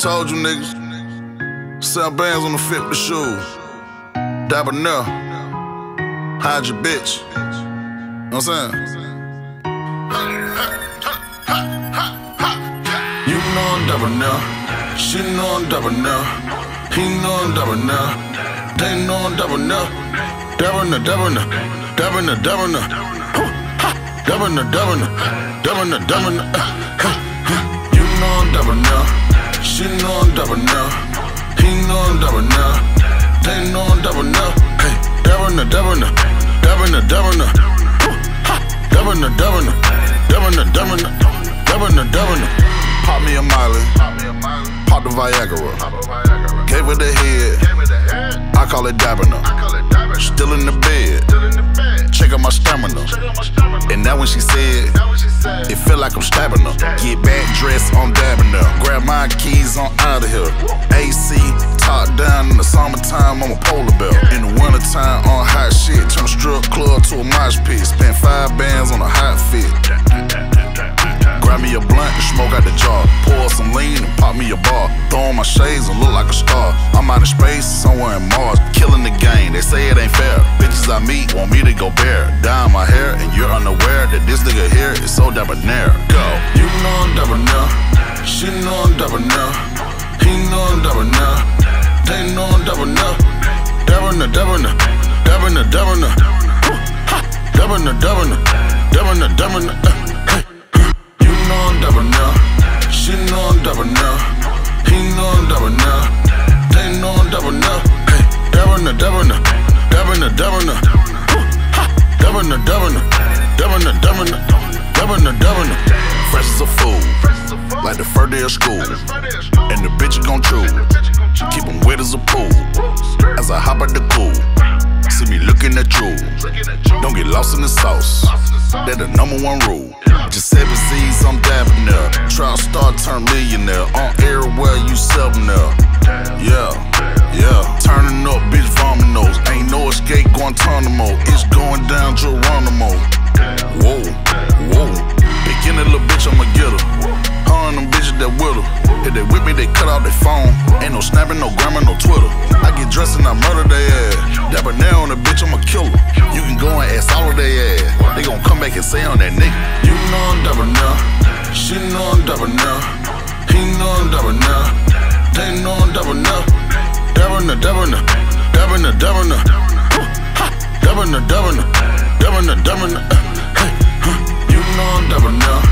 Told you niggas. Sell bands on the fit with the shoes. Now. Hide your bitch. Know what I'm saying? You know I'm now. She know I'm now. He know I'm now. They know I'm now. Dapper now, dapper now. Dapper now, dapper now. You know I'm now. She know I'm double now. He know I'm double now. They know I'm double now. Hey, double now, double now. Double now, double now. Double now, double now. Double now, double now. Double now, double now. Pop me a Miley. Pop the Viagra. Gave her the head. I call it dabbing. Still in the bed. Check out my stamina. And now when she said, like I'm stabbing her. Get back dressed, I'm dabbing her. Grab my keys, I'm out of here. AC, top down in the summertime, I'm a polar bear. In the wintertime, on hot shit. Turn a strip club to a mosh pit. Spend five bands on a hot fit. Grab me a blunt and smoke out the jar. Pour some lean and pop me a bar. Throw on my shades and look like a star. I'm out of space, somewhere in Mars. Killing the game, they say it ain't fair. Bitches I meet want me to go bare. Dye my hair and you're unaware that this nigga here is so debonair. Go. You know I'm debonair. She know I'm debonair. He know I'm debonair. They know I'm debonair. Debonair, debonair. Debonair, debonair. Debonair, debonair. Debonair, debonair. You know I'm debonair. She know I'm debonair. He know I'm debonair. They know I'm debonair. Debonair, debonair. Debonair, debonair. Debonair, debonair. Debonair, debonair. Debonair, debonair. Fresh as a fool. Like the first day of school. And the bitch gon' choose. Keep 'em wet as a pool. As I hop out the cool. See me looking at you. Don't get lost in the sauce. That the number one rule. Just seven Z's, I'm dabbing. Try to start turn millionaire. On everywhere you seven there. Yeah, yeah. Turning up, no snapping, no grammar, no Twitter. I get dressed and I murder their ass. Dapper now on the bitch, I'm a killer. You can go and ask all of their ass. They gon' come back and say on that nigga. You know I'm dapper now. She know I'm dapper now. He know I'm dapper now. They know I'm dapper now. Dapper now, dapper now. Dapper now, dapper now. Dapper now, dapper now. Dapper now, dapper now. You know I'm dapper now.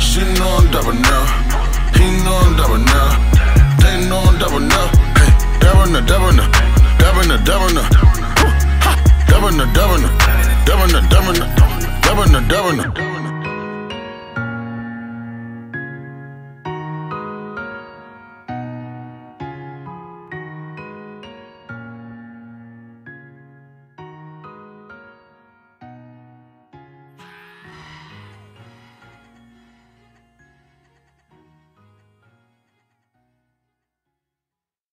She know I'm dapper now. Dapper